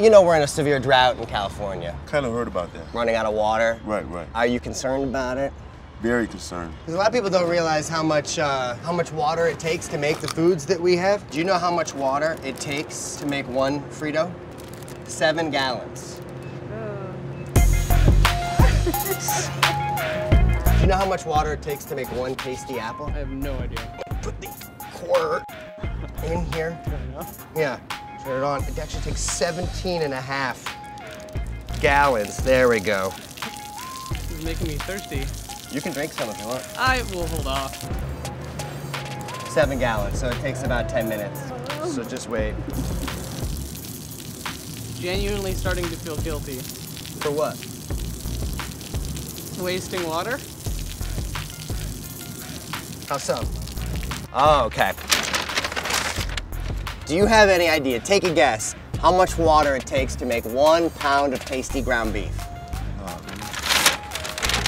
you know we're in a severe drought in California, Kind of heard about that. running out of water. Right, right. Are you concerned about it? Very concerned. Because a lot of people don't realize how much uh, how much water it takes to make the foods that we have. Do you know how much water it takes to make one Frito? Seven gallons. Do you know how much water it takes to make one tasty apple? I have no idea. Put the quarter in here. Yeah, turn it on. It actually takes 17 and a half gallons. There we go. This is making me thirsty. You can drink some if you want. I will hold off. Seven gallons, so it takes about 10 minutes. So just wait. Genuinely starting to feel guilty. For what? Wasting water? How so? Oh, okay. Do you have any idea, take a guess, how much water it takes to make one pound of tasty ground beef?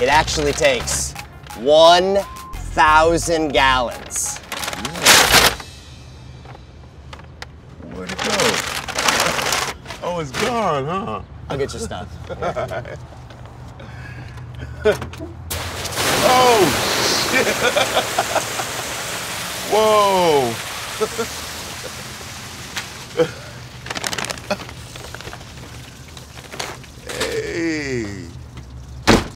It actually takes 1,000 gallons. Where'd it go? Oh, it's gone, huh? I'll get your stuff. Oh, shit. Whoa. Ei.